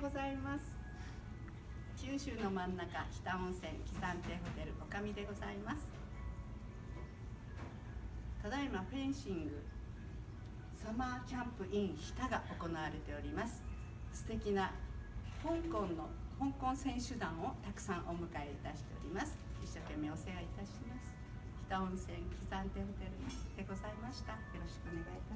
ございます。九州の真ん中北温泉木山亭ホテルおかみでございます。ただいまフェンシングサマーキャンプイン日田が行われております。素敵な香港の香港選手団をたくさんお迎えいたしております。一生懸命お世話いたします。北温泉木山亭ホテルでございました。よろしくお願いいたします。